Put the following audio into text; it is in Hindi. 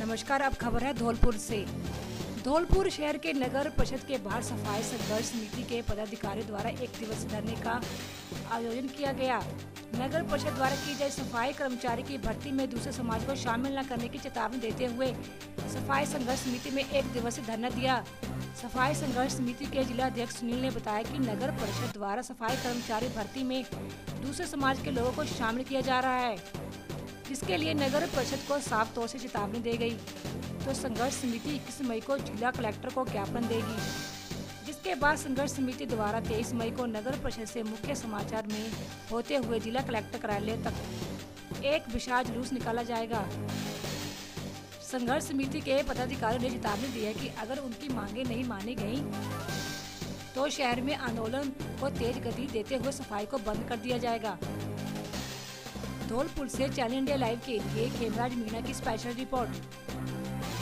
नमस्कार, अब खबर है धौलपुर से। धौलपुर शहर के नगर परिषद के बाहर सफ़ाई संघर्ष समिति के पदाधिकारी द्वारा एक दिवसीय धरने का आयोजन किया गया। नगर परिषद द्वारा की गई सफ़ाई कर्मचारी की भर्ती में दूसरे समाज को शामिल न करने की चेतावनी देते हुए सफ़ाई संघर्ष समिति में एक दिवसीय धरना दिया। सफ़ाई संघर्ष समिति के जिला अध्यक्ष सुनील ने बताया कि नगर परिषद द्वारा सफ़ाई कर्मचारी भर्ती में दूसरे समाज के लोगों को शामिल किया जा रहा है। जिसके लिए नगर परिषद को साफ़ तौर से चेतावनी दे गई। तो संघर्ष समिति इक्कीस मई को जिला कलेक्टर को ज्ञापन देगी, जिसके बाद संघर्ष समिति द्वारा 23 मई को नगर परिषद से मुख्य समाचार में होते हुए जिला कलेक्टर कार्यालय तक एक विशाल जुलूस निकाला जाएगा। संघर्ष समिति के पदाधिकारियों ने चेतावनी दी है कि अगर उनकी मांगे नहीं मानी गई तो शहर में आंदोलन को तेज गति देते हुए सफ़ाई को बंद कर दिया जाएगा। धौलपुर से चैनल इंडिया लाइव के लिए खेमराज मीणा की स्पेशल रिपोर्ट